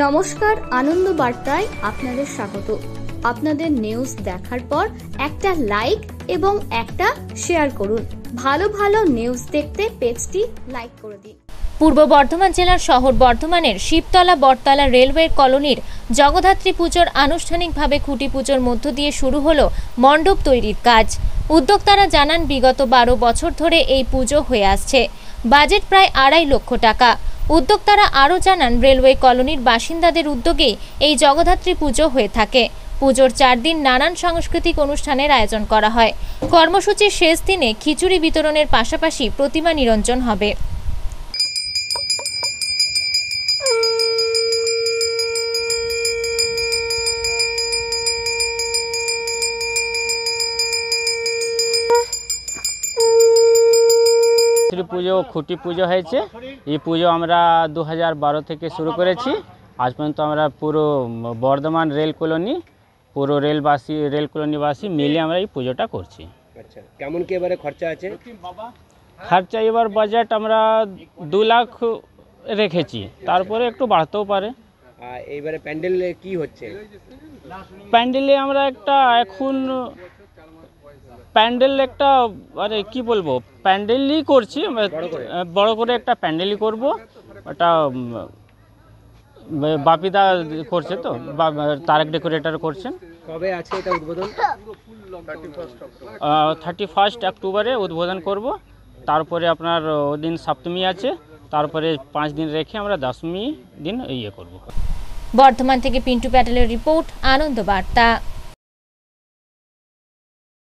নমস্কার, আনন্দ বার্তায় আপনাদের স্বাগত। আপনাদের নিউজ দেখার পর একটা লাইক এবং একটা শেয়ার করুন। ভালো ভালো নিউজ দেখতে পেজটি লাইক করে দিন। পূর্ব বর্ধমান জেলার শহর বর্ধমানের শিবতলা বটতলা রেলওয়ে কলোনির জগদ্ধাত্রী পুজোর আনুষ্ঠানিকভাবে খুঁটি পুজোর মধ্য দিয়ে শুরু হলো মণ্ডপ তৈরির কাজ। উদ্যোক্তারা জানান, বিগত বারো বছর ধরে এই পুজো হয়ে আসছে। বাজেট প্রায় আড়াই লক্ষ টাকা। উদ্যোক্তারা আরও জানান, রেলওয়ে কলোনির বাসিন্দাদের উদ্যোগে এই জগদ্ধাত্রী পুজো হয়ে থাকে। পুজোর চার দিন নানান সাংস্কৃতিক অনুষ্ঠানের আয়োজন করা হয়। কর্মসূচির শেষ দিনে খিচুড়ি বিতরণের পাশাপাশি প্রতিমা নিরঞ্জন হবে। শ্রী পুজো খুঁটি পুজো হয়েছে এই পুজো আমরা দু বারো থেকে শুরু করেছি আজ পর্যন্ত আমরা পুরো বর্ধমান রেল কলোনি পুরো রেলবাসী রেল কলোনিবাসী মিলে আমরা এই পুজোটা করছি আচ্ছা কেমন কি এবারে খরচা আছে খরচা এবার বাজেট আমরা দু লাখ রেখেছি তারপরে একটু বাড়তেও পারে আর এইবারে প্যান্ডেল কি হচ্ছে প্যান্ডেলে আমরা একটা এখন প্যান্ডেল একটা আরে কি বলব প্যান্ডেলই করছি বড় করে। একটা প্যান্ডেলই করব। ওটা বাপিদা করছে তো বা- তারেক ডেকোরেটর করছেন। কবে আছে এটা উদ্বোধন? থার্টি ফার্স্ট অক্টোবরে উদ্বোধন করব। তারপরে আপনার ওদিন সপ্তমী আছে তারপরে পাঁচ দিন রেখে আমরা দশমী দিন ইয়ে করব। বর্ধমান থেকে পিন্টু প্যাটেলের রিপোর্ট আনন্দ বার্তা।